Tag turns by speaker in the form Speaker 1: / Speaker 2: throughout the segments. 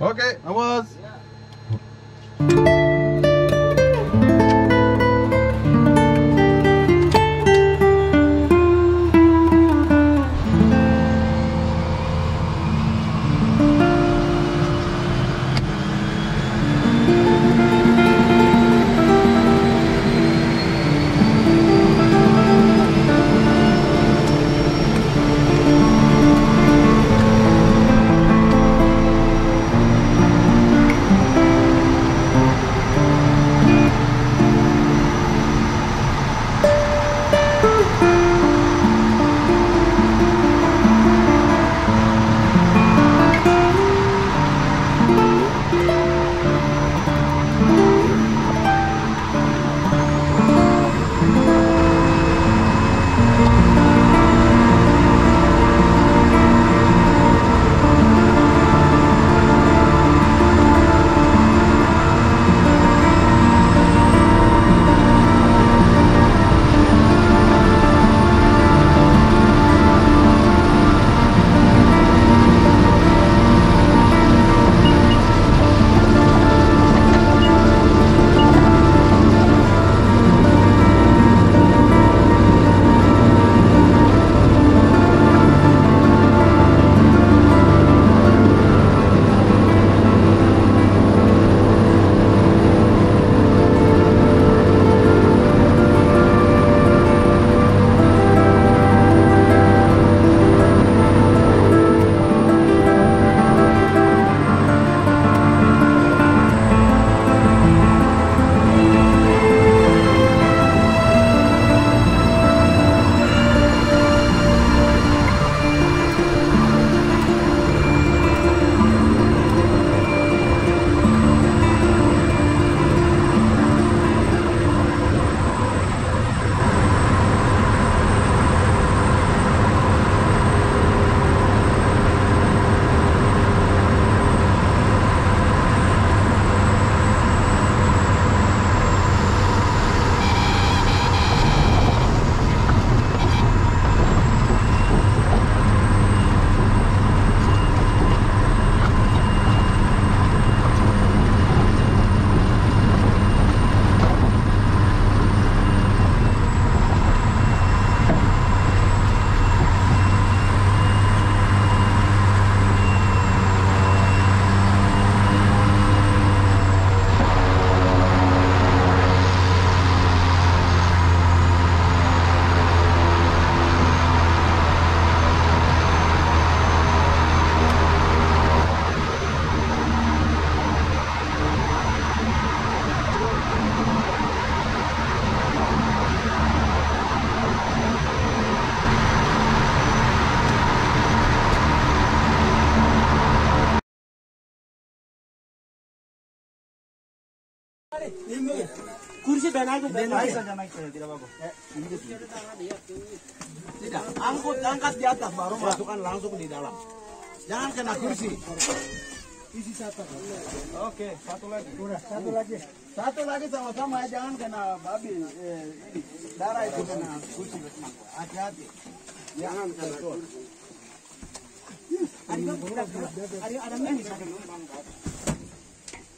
Speaker 1: Okay, I was. Yeah. Saja tidak angkut angkat di atas baru masukkan langsung di dalam. Jangan kena kursi. Isi satu. Oke, satu lagi. Udah, satu lagi. Satu lagi sama-sama ya, jangan kena babi. Eh, ini darah itu kena kursi. Hati-hati. Jangan kena tur. Ada ada minum.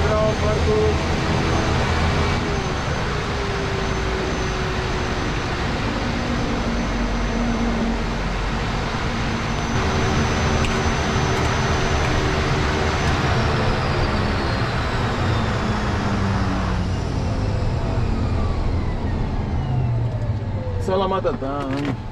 Speaker 2: Pedrão, Marcos. Selamat.